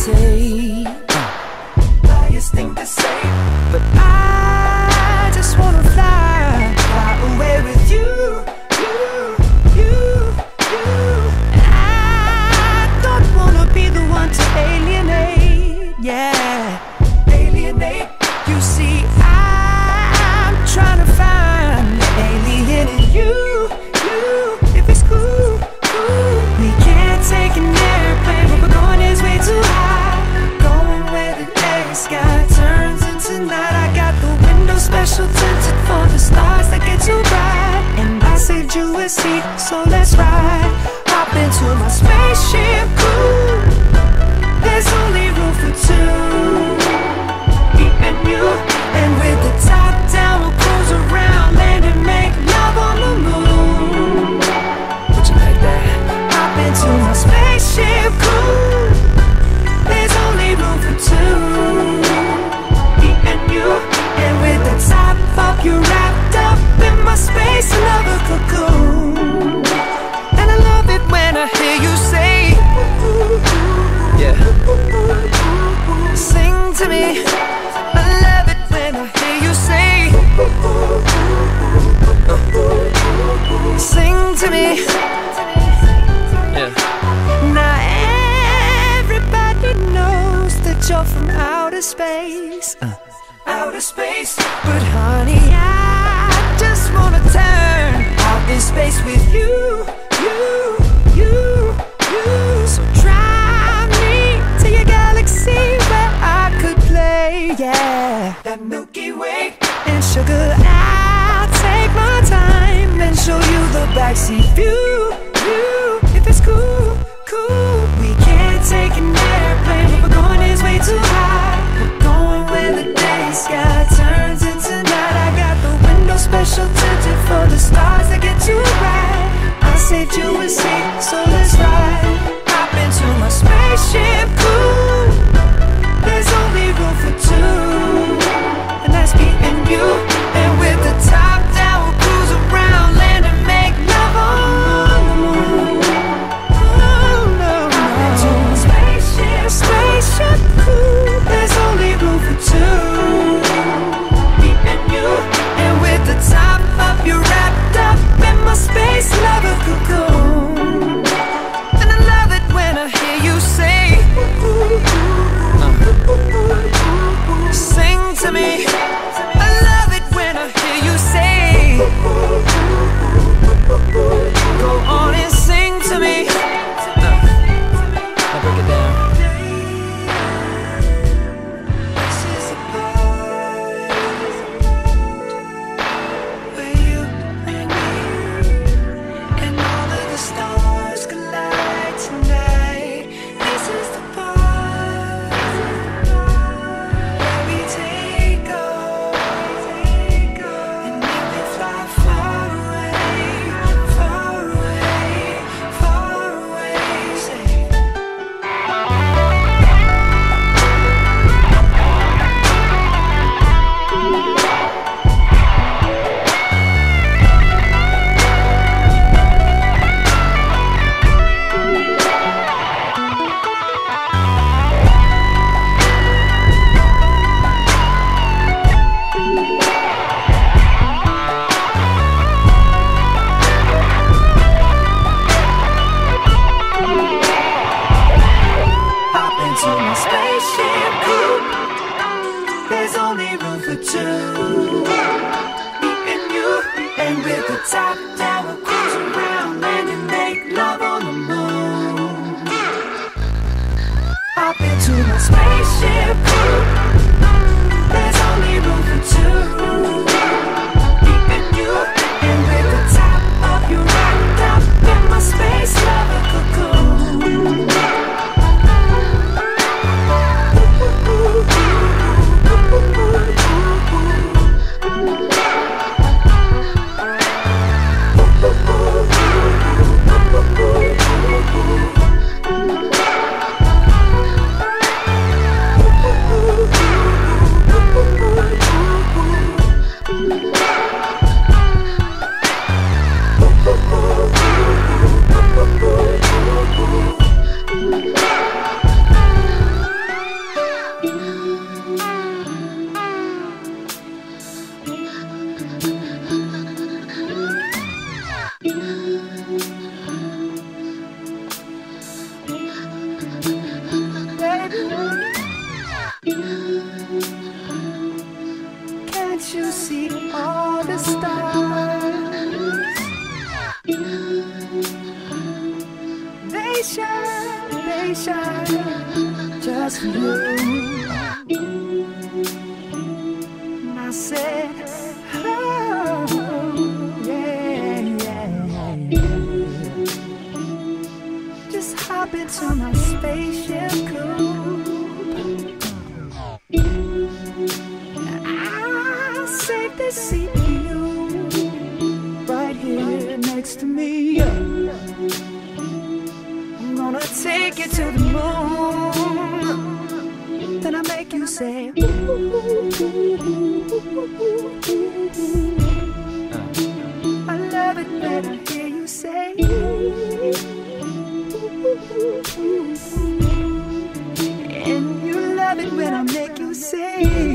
say. for the stars that get too bright And I saved you a seat, so let's ride. girl from outer space. Uh. Outer space. But honey, I just wanna turn out in space with you, you, you, you. So drive me to your galaxy where I could play, yeah. That Milky Way. And sugar, I'll take my time and show you the backseat view. So tempted for the stars that get you right. I saved you. and with the top down, we'll cruise around and we make love on the moon. Hop into my spaceship, there's only room for two. Ovation, just for you. And I said, oh, yeah, yeah, yeah. Just hop into my spaceship coupe. I'll save this seat make you say, I love it when I hear you say. And you love it when I make you say.